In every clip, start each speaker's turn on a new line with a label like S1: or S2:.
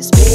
S1: this beat.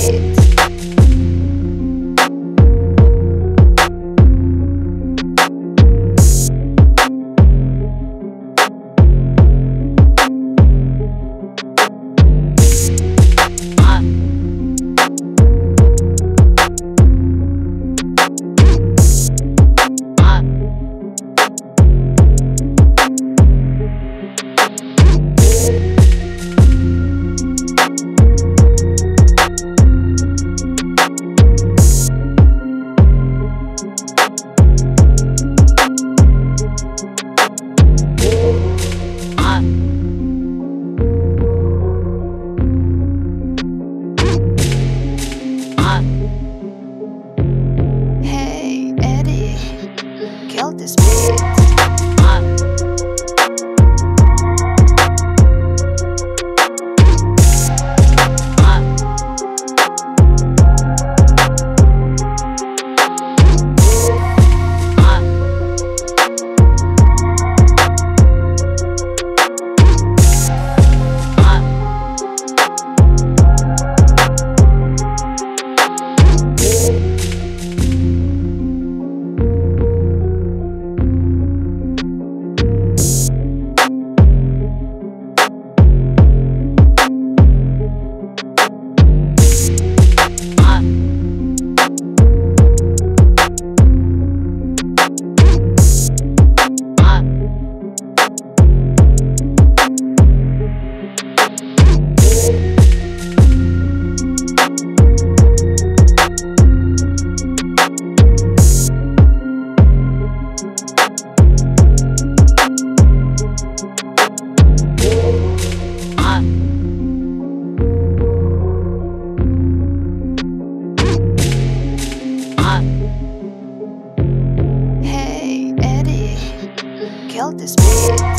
S1: Kill this beat.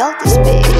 S1: I felt this big.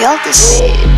S1: Kill this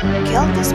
S1: Kill this